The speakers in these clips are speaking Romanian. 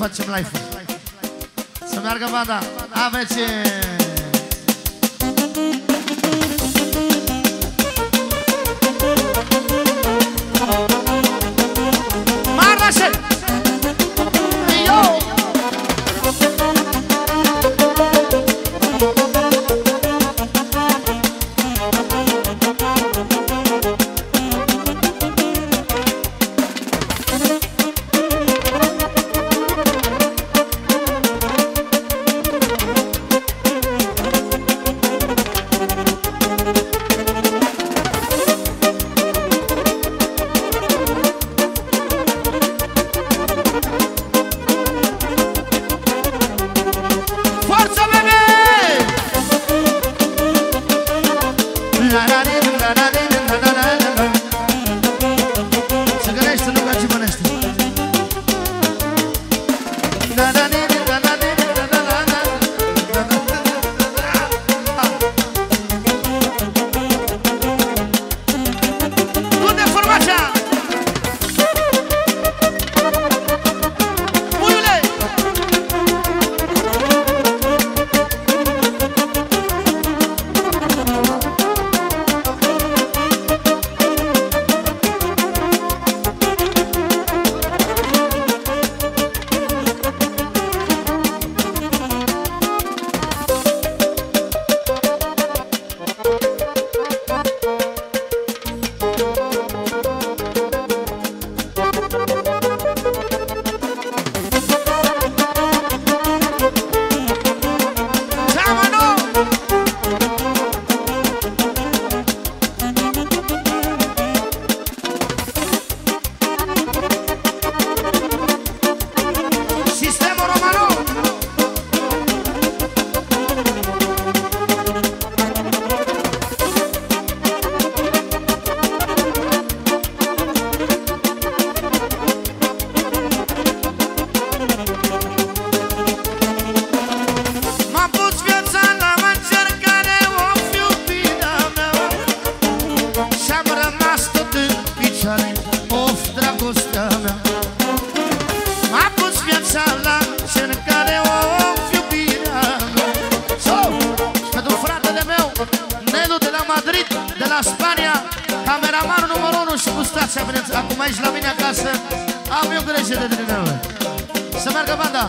facem live-ul. Să meargă banda. ABC la la la of, dragostea mea. M-a pus viața la cercare, of, iubirea mea. So, Și pentru fratele meu, Nelu de la Madrid, de la Spania Cameramanul numărul 1 și gustația, bineînțeles, acum aici la mine acasă. Am eu grijă de tine, Să meargă banda!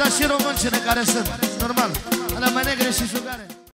dar și româncină care sunt, normal, ale mai negre și sugare.